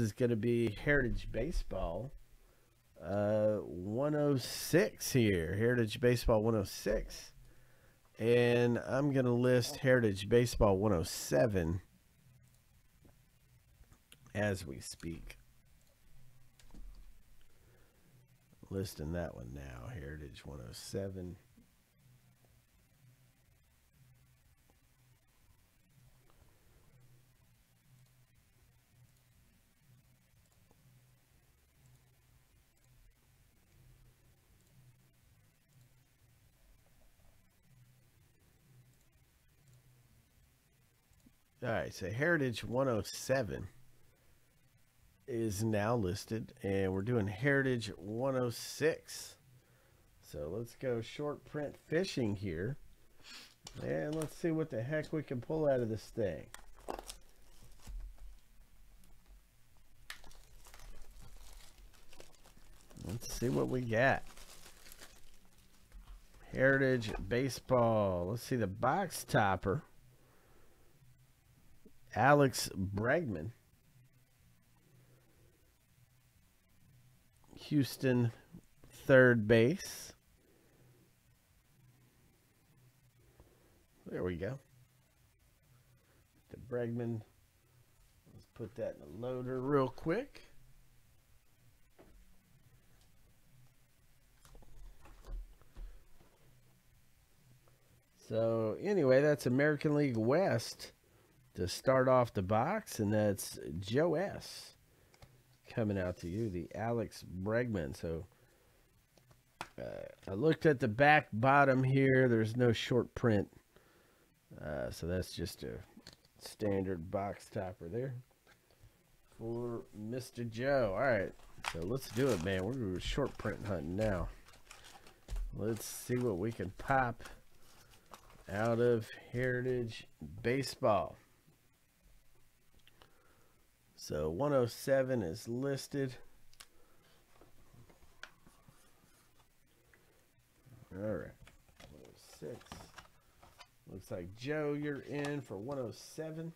is going to be Heritage Baseball uh, 106 here. Heritage Baseball 106. And I'm going to list Heritage Baseball 107 as we speak. Listing that one now. Heritage 107. All right, so Heritage 107 is now listed, and we're doing Heritage 106. So let's go short print fishing here, and let's see what the heck we can pull out of this thing. Let's see what we got. Heritage Baseball. Let's see the box topper. Alex Bregman. Houston third base. There we go. The Bregman. Let's put that in the loader real quick. So anyway, that's American League West to start off the box, and that's Joe S. coming out to you, the Alex Bregman. So uh, I looked at the back bottom here. There's no short print, uh, so that's just a standard box topper there for Mr. Joe. All right, so let's do it, man. We're short print hunting now. Let's see what we can pop out of Heritage Baseball. So 107 is listed. All right. 106. Looks like Joe, you're in for 107.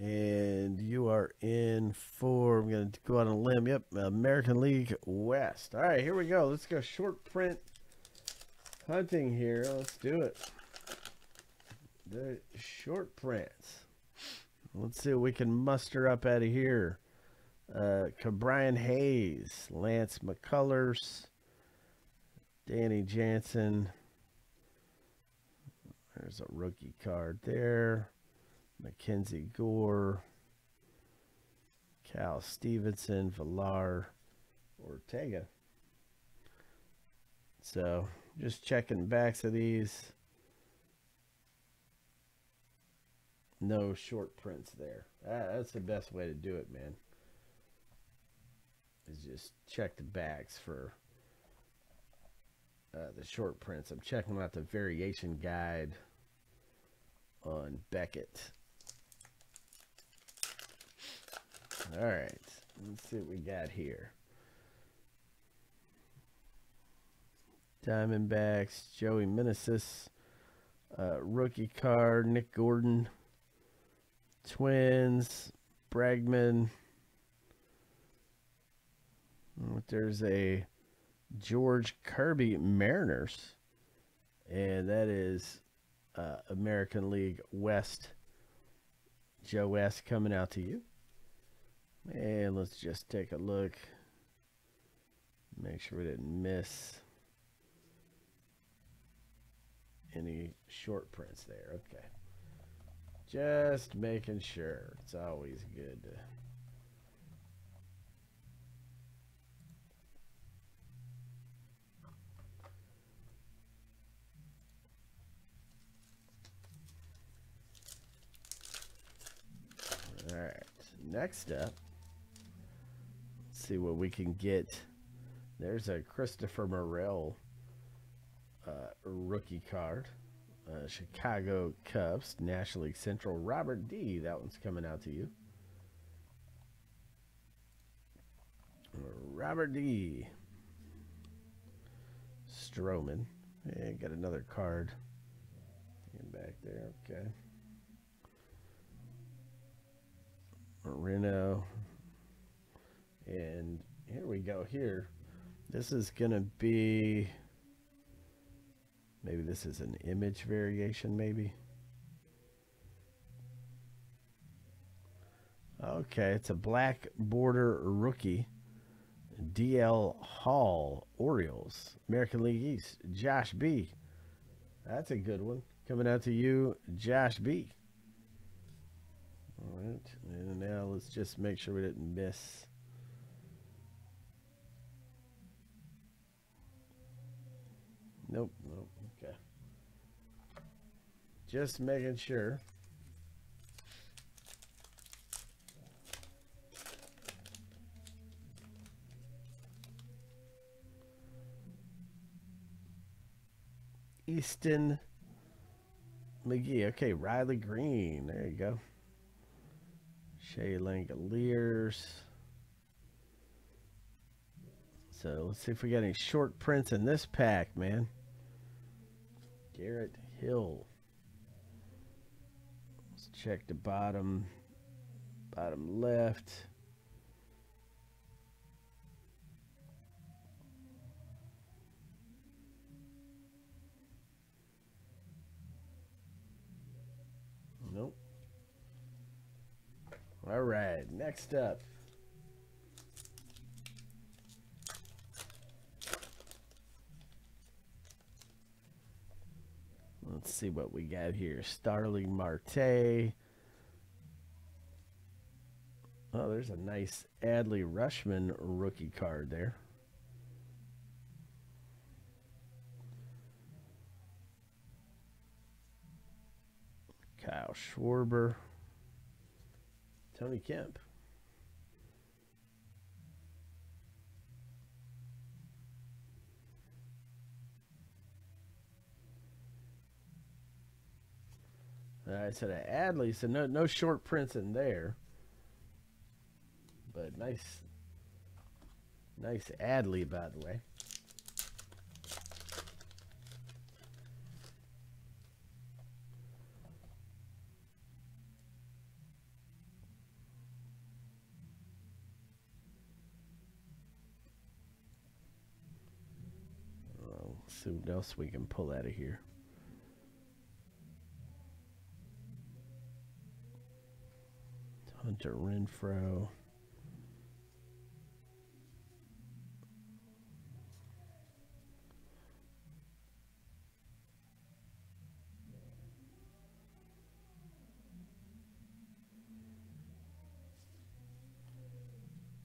And you are in for, I'm going to go out on a limb. Yep, American League West. All right, here we go. Let's go short print hunting here. Let's do it the short prints. Let's see what we can muster up out of here. Uh, Brian Hayes, Lance McCullers, Danny Jansen. There's a rookie card there. Mackenzie Gore, Cal Stevenson, Villar, Ortega. So just checking backs of these. No short prints there. that's the best way to do it, man. Is just check the backs for uh, the short prints. I'm checking out the variation guide on Beckett. All right, let's see what we got here. Diamondbacks, Joey Meneses, uh, rookie card, Nick Gordon. Twins, Bregman. There's a George Kirby Mariners, and that is uh, American League West. Joe West coming out to you. And let's just take a look. Make sure we didn't miss any short prints there. Okay. Just making sure. It's always good All right. Next up, see what we can get. There's a Christopher Morel uh, rookie card. Uh, Chicago Cubs, National League Central, Robert D. That one's coming out to you. Robert D. Stroman. Hey, got another card. Get back there. Okay. Moreno. And here we go here. This is going to be maybe this is an image variation, maybe. Okay, it's a black border rookie. DL Hall, Orioles, American League East, Josh B. That's a good one. Coming out to you, Josh B. All right, and now let's just make sure we didn't miss. Nope, nope. Just making sure. Easton McGee. Okay, Riley Greene. There you go. Shea Langeliers. So let's see if we got any short prints in this pack, man. Garrett Hill. Let's check the bottom, bottom left. Nope. All right, next up. Let's see what we got here. Starling Marte. Oh, there's a nice Adley Rutschman rookie card there. Kyle Schwarber. Tony Kemp. I said Adley, so no no short prints in there. But nice nice Adley by the way. See what else we can pull out of here. Hunter Renfroe.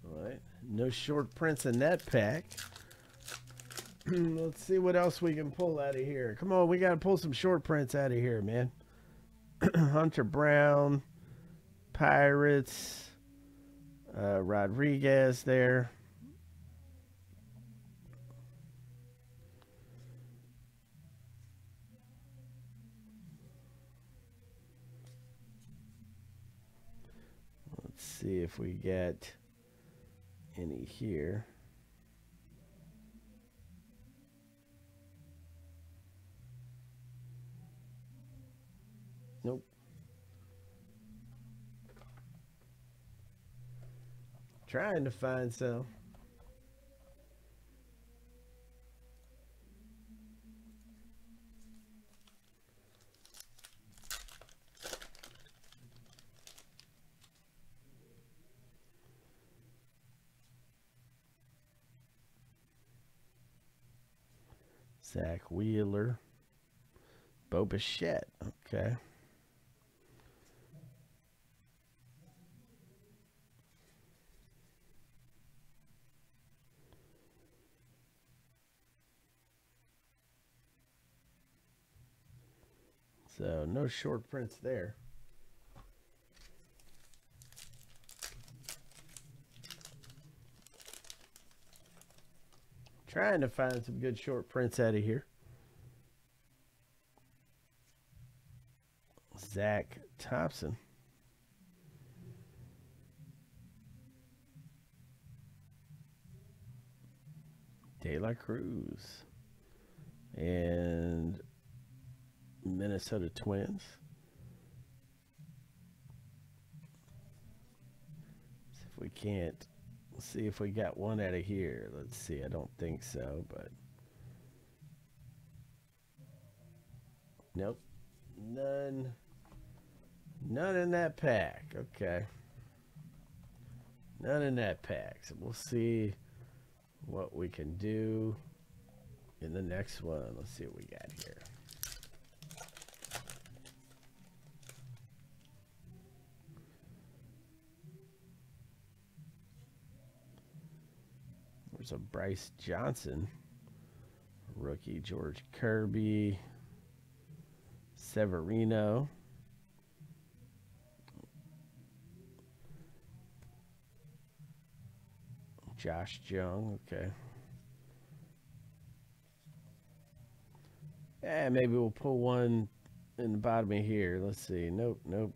All right, no short prints in that pack. Let's see what else we can pull out of here. Come on, we got to pull some short prints out of here, man. Hunter Brown. Pirates. Uh, Rodriguez there. Let's see if we get any here. Nope. Trying to find some. Zack Wheeler. Bo Bichette. Okay. So no short prints there. Trying to find some good short prints out of here. Zach Thompson. De La Cruz. And Minnesota Twins. See if we can't Let's see if we got one out of here. Let's see. I don't think so, but nope, none, none in that pack. Okay, none in that pack. So we'll see what we can do in the next one. Let's see what we got here. A Bryce Johnson, rookie George Kirby, Severino. Josh Jung, okay. Yeah, maybe we'll pull one in the bottom of here. Let's see. Nope, nope.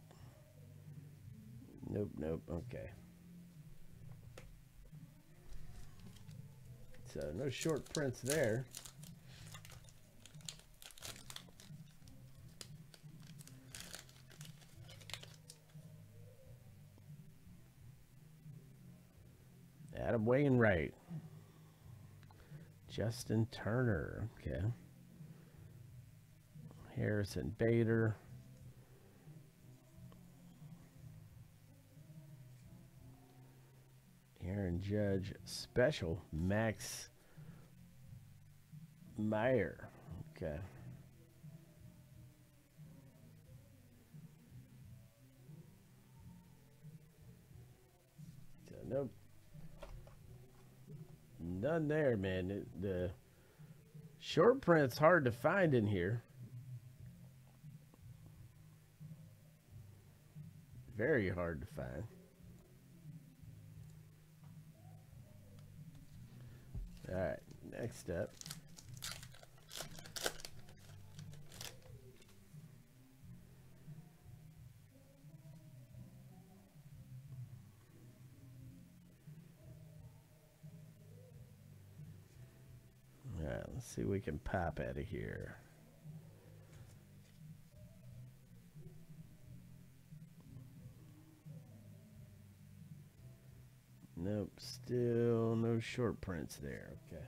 Nope, nope. Okay. So no short prints there. Adam Wainwright. Justin Turner. Okay. Harrison Bader. Judge special. Max Meyer. Okay. So, nope. None there, man. It, the short print's hard to find in here. Very hard to find. All right, next step. All right, let's see what we can pop out of here. Nope, still no short prints there. Okay.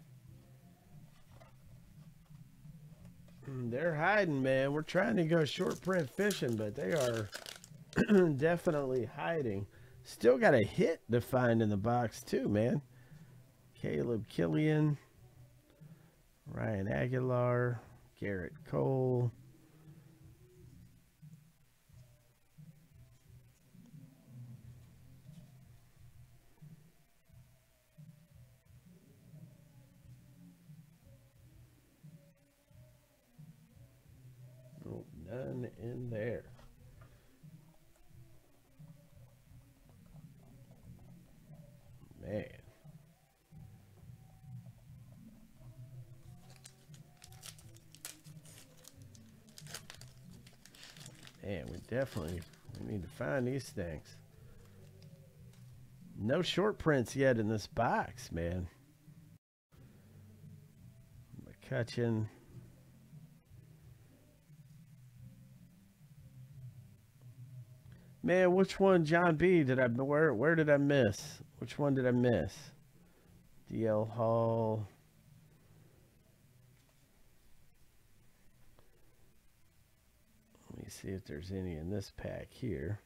Hmm, they're hiding, man. We're trying to go short print fishing, but they are definitely hiding. Still got a hit to find in the box, too, man. Caleb Killian, Ryan Aguilar, Gerrit Cole. None in there. Man. Man, we definitely we need to find these things. No short prints yet in this box, man. McCutchen. Man, which one, John B? Did I where where did I miss? Which one did I miss? DL Hall. Let me see if there's any in this pack here.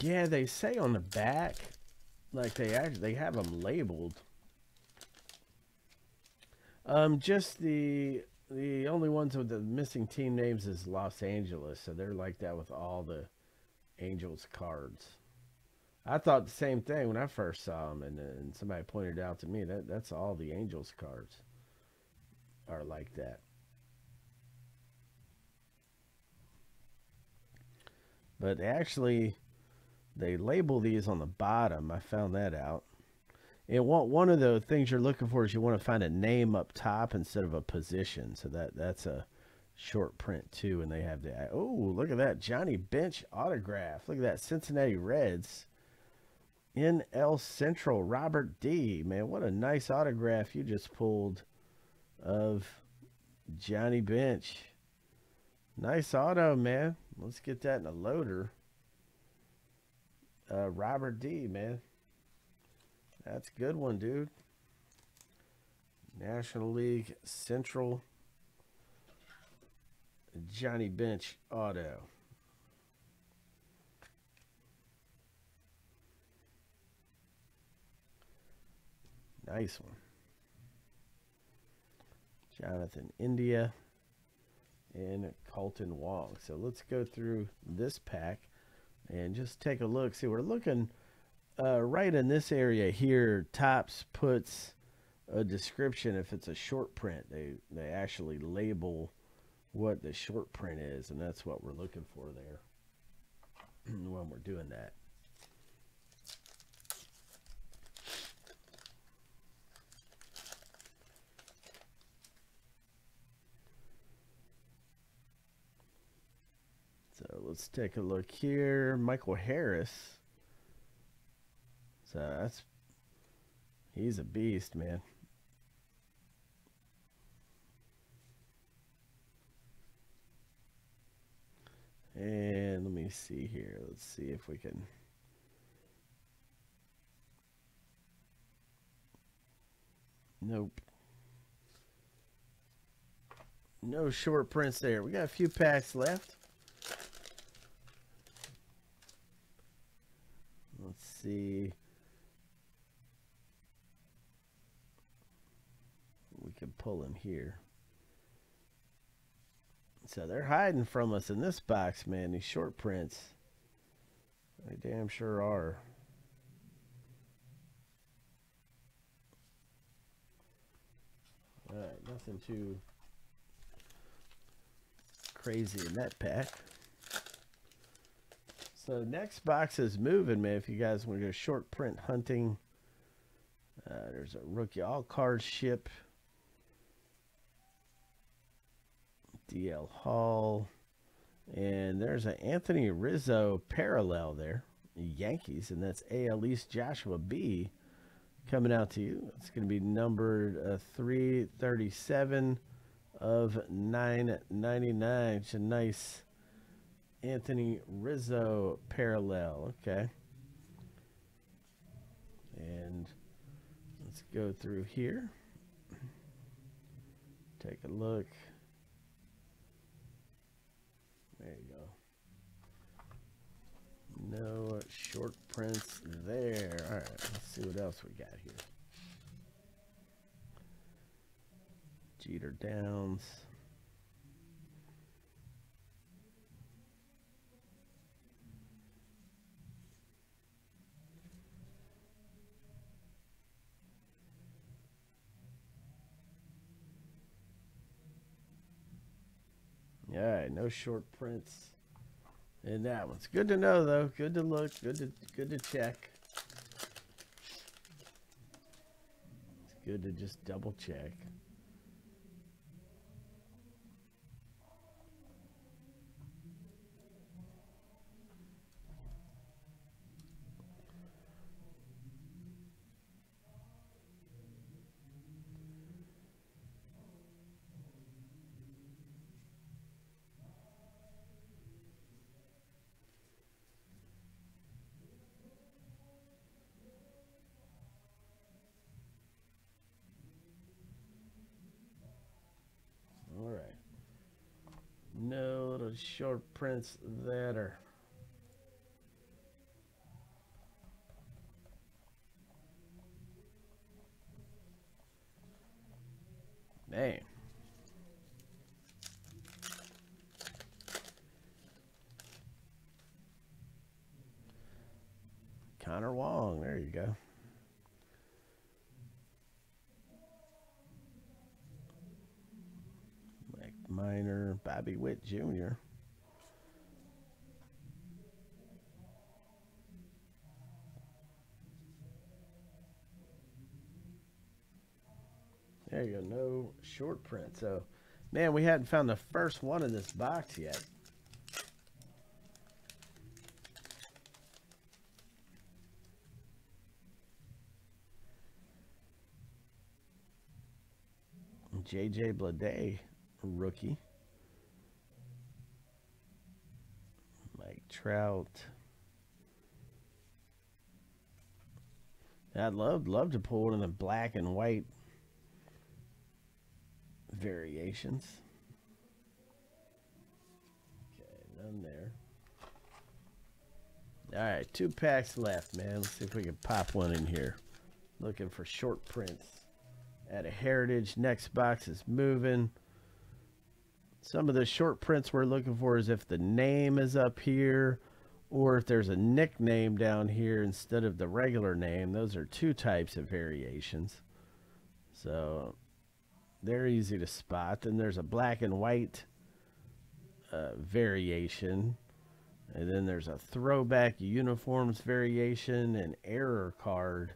Yeah, they say on the back like they actually they have them labeled. Um, just the the only ones with the missing team names is Los Angeles, so they're like that with all the Angels cards. I thought the same thing when I first saw them, and, and somebody pointed out to me that that's all the Angels cards are like that. But actually, they label these on the bottom. I found that out. And one of the things you're looking for is you want to find a name up top instead of a position. So that that's a short print too. And they have the oh look at that Johnny Bench autograph. Look at that Cincinnati Reds. NL Central Robert D. Man, what a nice autograph you just pulled of Johnny Bench. Nice auto, man. Let's get that in a loader. Uh, Robert D, man. That's a good one, dude. National League Central Johnny Bench auto. Nice one. Jonathan India and Kolten Wong. So let's go through this pack and just take a look. See, we're looking uh, right in this area here. Topps puts a description if it's a short print. They they actually label what the short print is, and that's what we're looking for there when we're doing that. So let's take a look here. Michael Harris. So that's he's a beast, man. And let me see here. Let's see if we can. Nope. No short prints there. We got a few packs left. Let's see. We can pull him here. So they're hiding from us in this box, man. These short prints. They damn sure are. Alright, nothing too crazy in that pack. So next box is moving, man. If you guys want to go short print hunting, uh, there's a rookie all card ship. DL Hall. And there's an Anthony Rizzo parallel there. Yankees, and that's AL East Joshua B coming out to you. It's going to be numbered uh, 337 of 999. It's a nice Anthony Rizzo parallel. Okay. And let's go through here. Take a look. There you go. No short prints there. All right, let's see what else we got here. Jeter Downs. All right, no short prints in that one. It's good to know though. Good to look. Good to good to check. It's good to just double check. Short prints that are Man. Connor Wong, there you go. Mike Minor, Bobby Witt Jr. There you go. No short print. So, man, we hadn't found the first one in this box yet. JJ Bleday, rookie. Mike Trout. I'd love love to pull one of the black and white variations. Okay, none there. All right, two packs left, man. Let's see if we can pop one in here. Looking for short prints at a Heritage. Next box is moving. Some of the short prints we're looking for is if the name is up here or if there's a nickname down here instead of the regular name. Those are two types of variations. So they're easy to spot. Then there's a black and white uh, variation. And then there's a throwback uniforms variation and error card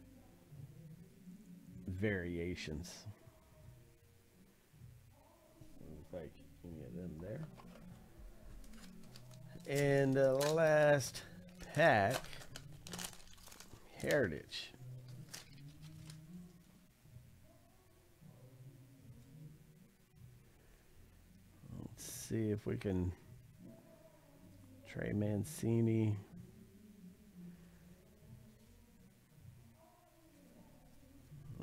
variations. I can get them there. And the last pack, Heritage. Let's see if we can Trey Mancini.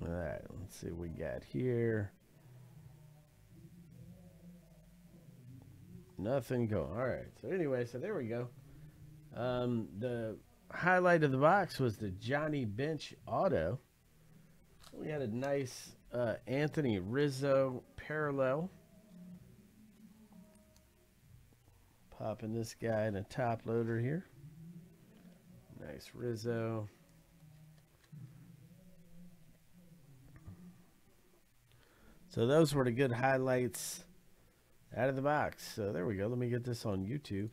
All right, let's see what we got here. Nothing going. All right. So anyway, so there we go. Um, the highlight of the box was the Johnny Bench auto. We had a nice uh, Anthony Rizzo parallel. Popping this guy in a top loader here. Nice Rizzo. So those were the good highlights out of the box. So there we go. Let me get this on YouTube.